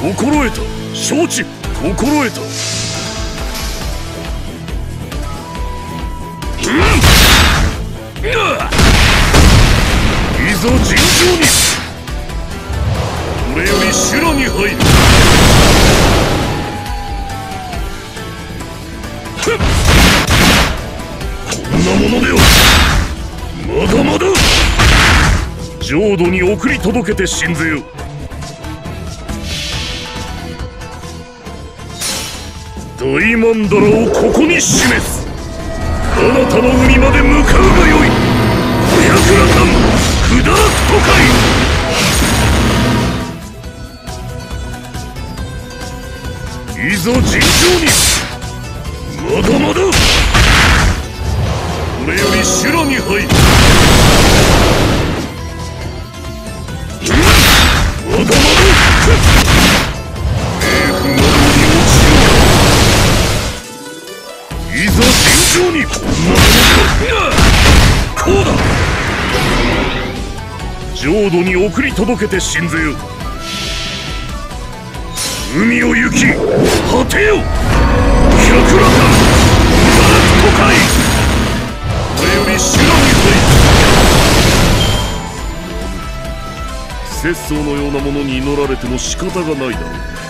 心得た。承知。心得た。いざ尋常に。これより修羅に入る。こんなものでは。まだまだ。浄土に送り届けて信ぜよ。大曼荼羅をここに示す。あなたの海まで向かうがよい。五百羅漢砕く都会。いざ尋常に。まだまだ。これより修羅に入る。ざ尋常にこんなものかこうだ。浄土に送り届けて信ぜよ。海を行き果てよ。百羅漢茨城都会。これより修羅に入る節操のようなものに祈られても仕方がないだろう。